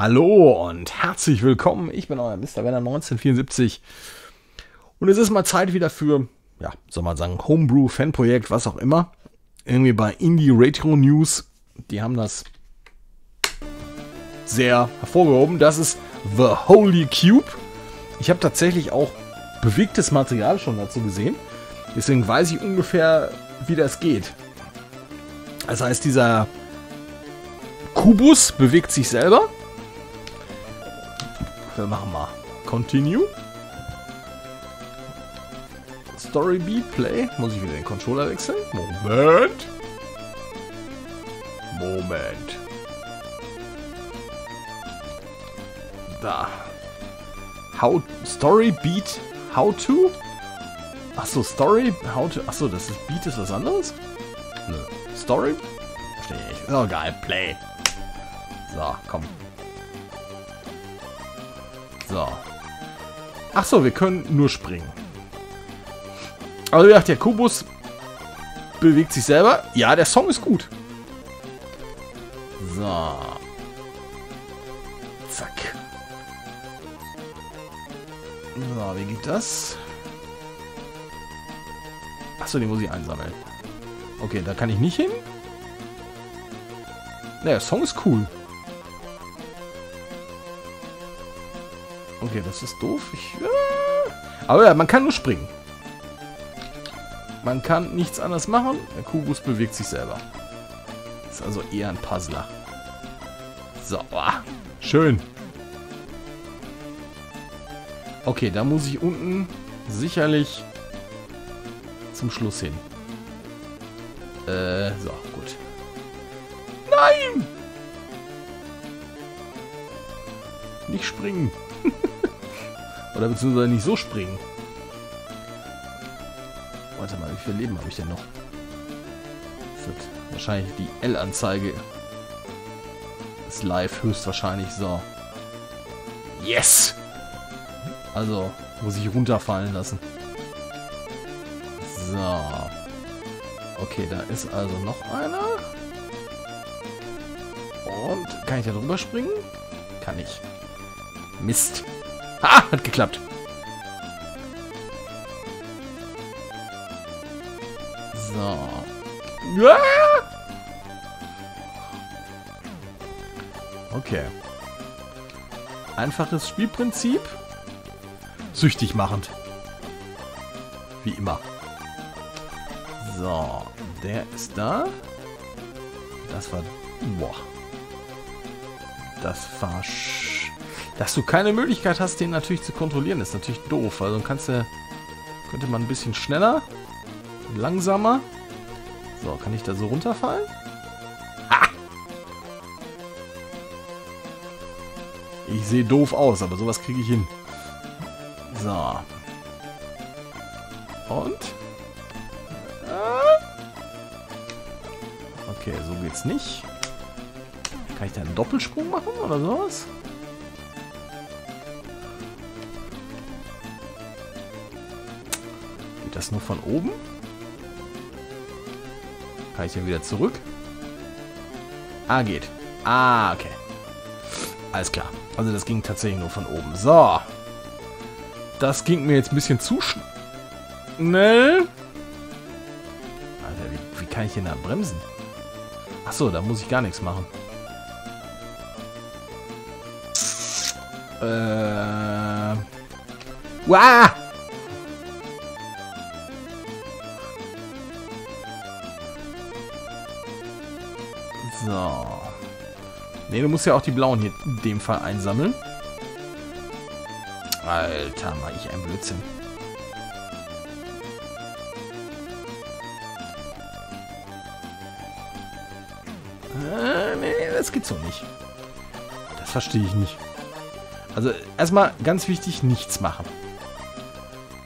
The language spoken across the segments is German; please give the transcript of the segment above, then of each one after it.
Hallo und herzlich willkommen. Ich bin euer Mr. Werner 1974. Und es ist mal Zeit wieder für, ja, soll man sagen, Homebrew, Fanprojekt, was auch immer. Irgendwie bei Indie Retro News. Die haben das sehr hervorgehoben. Das ist The Holy Cube. Ich habe tatsächlich auch bewegtes Material schon dazu gesehen. Deswegen weiß ich ungefähr, wie das geht. Das heißt, dieser Kubus bewegt sich selber. Wir machen mal Continue. Story Beat Play. Muss ich wieder den Controller wechseln? Moment. Moment. Da. How Story Beat How to? Achso, Story How to. Achso, das ist Beat ist was anderes? Nö. Story? Verstehe ich. Ist auch geil. Play. So, komm. So. Achso, wir können nur springen. Also wie gesagt, der Kubus bewegt sich selber. Ja, der Song ist gut. So. Zack. So, wie geht das? Achso, die muss ich einsammeln. Okay, da kann ich nicht hin. Der Song ist cool. Okay, das ist doof. Ich, äh, aber ja, man kann nur springen. Man kann nichts anderes machen. Der Kubus bewegt sich selber. Ist also eher ein Puzzler. So, oh, schön. Okay, da muss ich unten sicherlich zum Schluss hin. Äh, so, gut. Nein! Nicht springen. Oder beziehungsweise nicht so springen. Warte mal, wie viel Leben habe ich denn noch? Das ist wahrscheinlich die L-Anzeige. Ist live höchstwahrscheinlich so. Yes! Also, muss ich runterfallen lassen. So. Okay, da ist also noch einer. Und kann ich da drüber springen? Kann ich. Mist. Ha, hat geklappt. So. Ja! Okay. Einfaches Spielprinzip. Süchtig machend. Wie immer. So. Der ist da. Das war... Boah. Das war... Dass du keine Möglichkeit hast, den natürlich zu kontrollieren, ist natürlich doof. Also kannst du... Könnte man ein bisschen schneller. Langsamer. So, kann ich da so runterfallen? Ha! Ich sehe doof aus, aber sowas kriege ich hin. So. Und? Okay, so geht's nicht. Kann ich da einen Doppelsprung machen oder sowas? Das nur von oben? Kann ich den wieder zurück? Ah, geht. Ah, okay. Alles klar. Also das ging tatsächlich nur von oben. So. Das ging mir jetzt ein bisschen zu schnell. Alter, wie, wie kann ich denn da bremsen? Achso, da muss ich gar nichts machen. Äh. Wow! So. Ne, du musst ja auch die blauen hier in dem Fall einsammeln. Alter, mach ich ein Blödsinn. Äh, nee, das geht so nicht. Das verstehe ich nicht. Also erstmal ganz wichtig, nichts machen.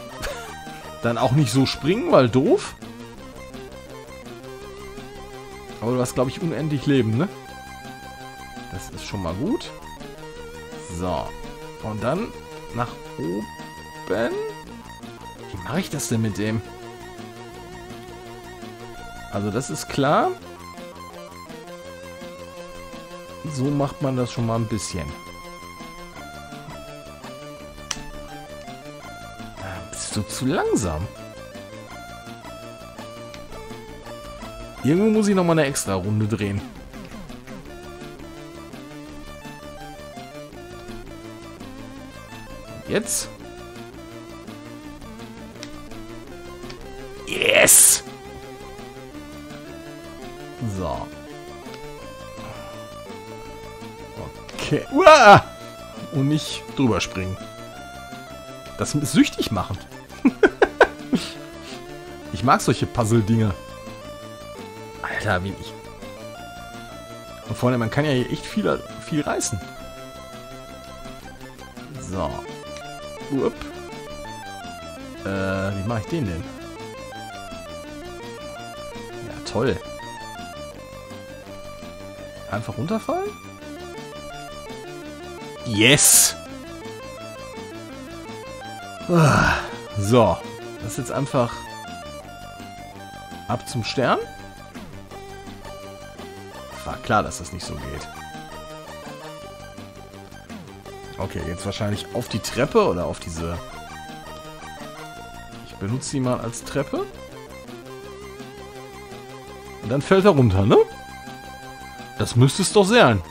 Dann auch nicht so springen, weil doof. Aber du hast, glaube ich, unendlich Leben, ne? Das ist schon mal gut. So. Und dann nach oben. Wie mache ich das denn mit dem? Also das ist klar. so macht man das schon mal ein bisschen. Ah, bist du zu langsam? Irgendwo muss ich noch mal eine extra Runde drehen. Jetzt? Yes! So. Okay. Uah! Und nicht drüber springen. Das ist süchtig machen. ich mag solche Puzzle-Dinger. Alter, wie ich. Und vor allem, man kann ja hier echt viel, viel reißen. So. Upp. Äh, wie mache ich den denn? Ja, toll. Einfach runterfallen? Yes! Ah, so. Das ist jetzt einfach ab zum Stern. War klar, dass das nicht so geht. Okay, jetzt wahrscheinlich auf die Treppe oder auf diese... Ich benutze sie mal als Treppe. Und dann fällt er runter, ne? Das müsste es doch sein.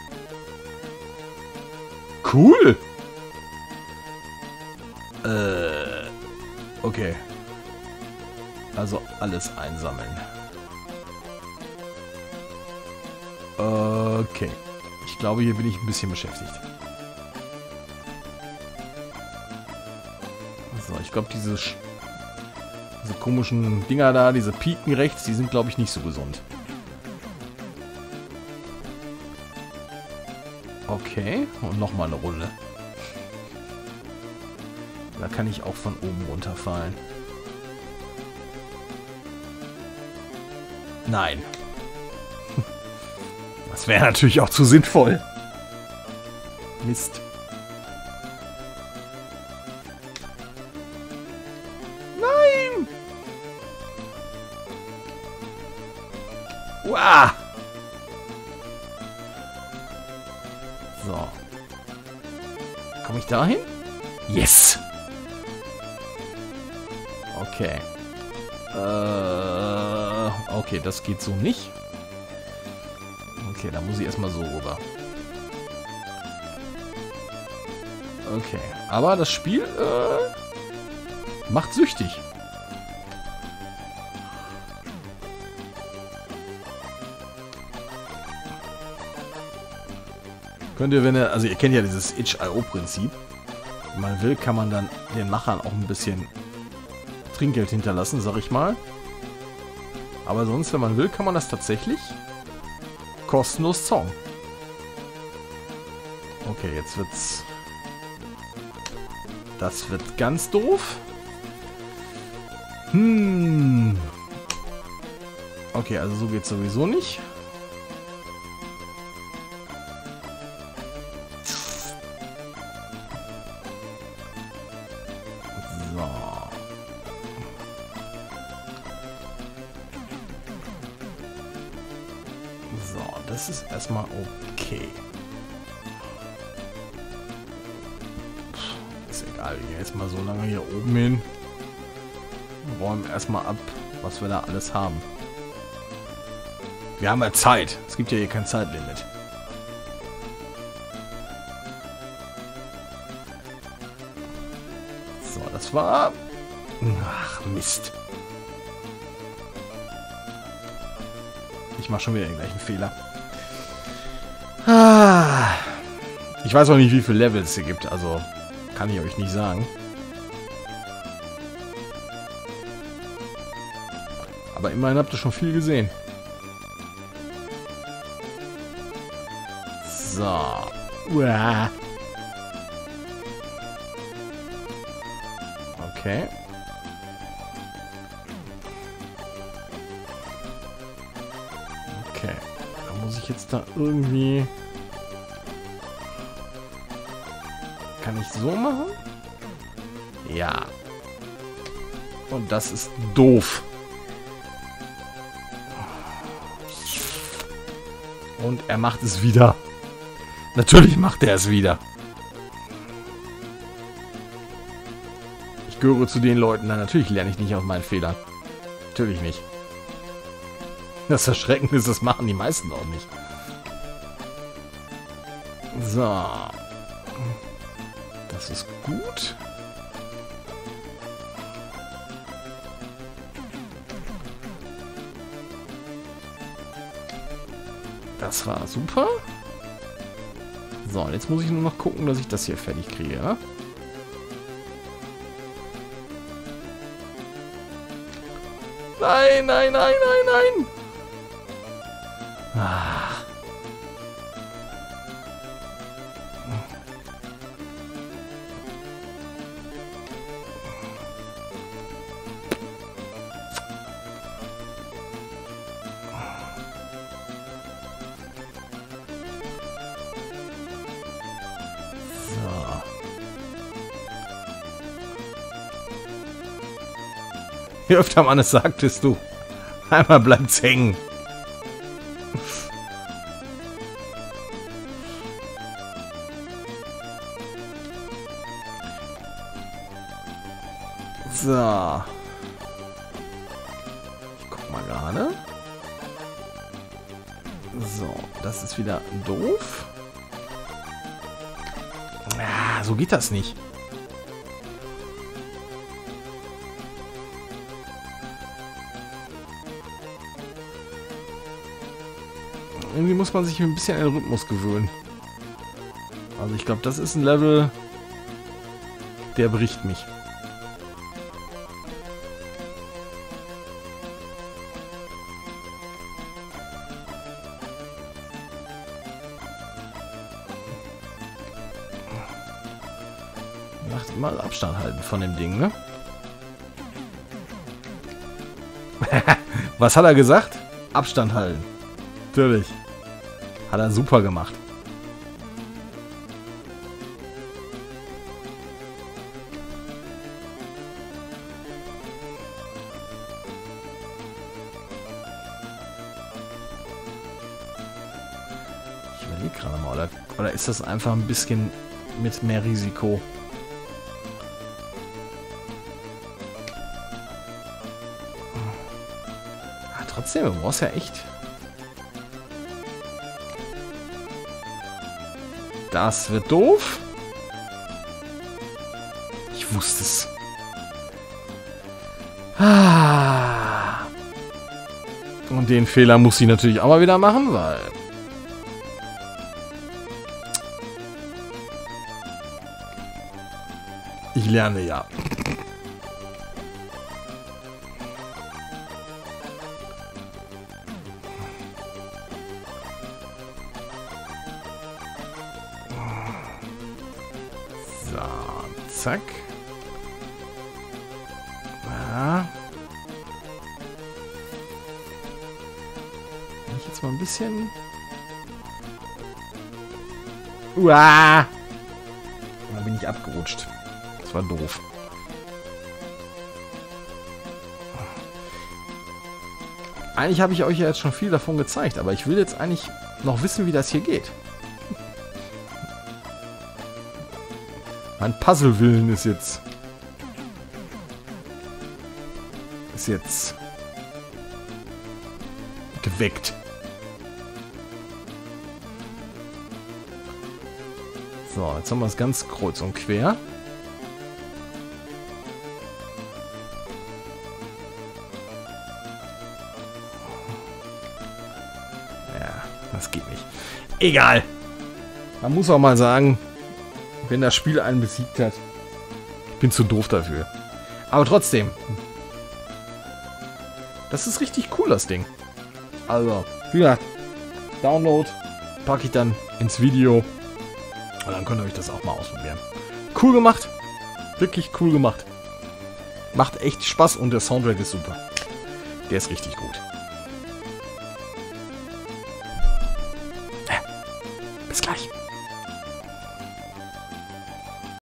Cool. Äh, okay. Also alles einsammeln. Okay. Ich glaube, hier bin ich ein bisschen beschäftigt. So, ich glaube, diese, diese komischen Dinger da, diese Piken rechts, die sind, glaube ich, nicht so gesund. Okay, und nochmal eine Runde. Da kann ich auch von oben runterfallen. Nein. Das wäre natürlich auch zu sinnvoll. Mist. Nein! Uah! So. Komme ich dahin? Yes! Okay. Äh, okay, das geht so nicht. Okay, da muss ich erstmal so rüber. Okay, aber das Spiel äh, macht süchtig. Könnt ihr, wenn ihr, also ihr kennt ja dieses Itch.io-Prinzip. Wenn man will, kann man dann den Machern auch ein bisschen Trinkgeld hinterlassen, sag ich mal. Aber sonst, wenn man will, kann man das tatsächlich kostenlos zocken. Okay, jetzt wird's... Das wird ganz doof. Hm. Okay, also so geht's sowieso nicht. Egal, wir gehen jetzt mal so lange hier oben hin. Räumen erstmal ab, was wir da alles haben. Wir haben ja Zeit. Es gibt ja hier kein Zeitlimit. So, das war... Ach, Mist. Ich mache schon wieder den gleichen Fehler. Ah. Ich weiß auch nicht, wie viele Levels es hier gibt, also kann ich euch nicht sagen. Aber immerhin habt ihr schon viel gesehen. So. Uah. Okay. Okay. Da muss ich jetzt da irgendwie... Kann ich so machen? Ja. Und das ist doof. Und er macht es wieder. Natürlich macht er es wieder. Ich gehöre zu den Leuten, na natürlich lerne ich nicht aus meinen Fehlern. Natürlich nicht. Das Erschreckende ist, das machen die meisten auch nicht. So. Das ist gut. Das war super. So, jetzt muss ich nur noch gucken, dass ich das hier fertig kriege. Ja? Nein, nein, nein, nein, nein. Ah. Je öfter man es sagtest du. Einmal bleibt's hängen. So. Ich guck mal gerade. So, das ist wieder doof. Ah, so geht das nicht. Irgendwie muss man sich ein bisschen an den Rhythmus gewöhnen. Also ich glaube, das ist ein Level, der bricht mich. Macht mal Abstand halten von dem Ding, ne? Was hat er gesagt? Abstand halten. Natürlich. Hat er super gemacht. Ich überlege gerade mal, oder, oder ist das einfach ein bisschen mit mehr Risiko? Ah, trotzdem, du brauchst ja echt Das wird doof. Ich wusste es. Ah. Und den Fehler muss ich natürlich auch mal wieder machen, weil... Ich lerne ja. Zack. Ja. Wenn ich jetzt mal ein bisschen... Uah! Da bin ich abgerutscht. Das war doof. Eigentlich habe ich euch ja jetzt schon viel davon gezeigt, aber ich will jetzt eigentlich noch wissen, wie das hier geht. Mein Puzzle-Willen ist jetzt... Ist jetzt... geweckt. So, jetzt haben wir es ganz kreuz und quer. Ja, das geht nicht. Egal. Man muss auch mal sagen, wenn das Spiel einen besiegt hat. Ich bin zu doof dafür. Aber trotzdem. Das ist richtig cool, das Ding. Also, wie gesagt, Download packe ich dann ins Video. Und dann könnt ihr euch das auch mal ausprobieren. Cool gemacht. Wirklich cool gemacht. Macht echt Spaß und der Soundtrack ist super. Der ist richtig gut.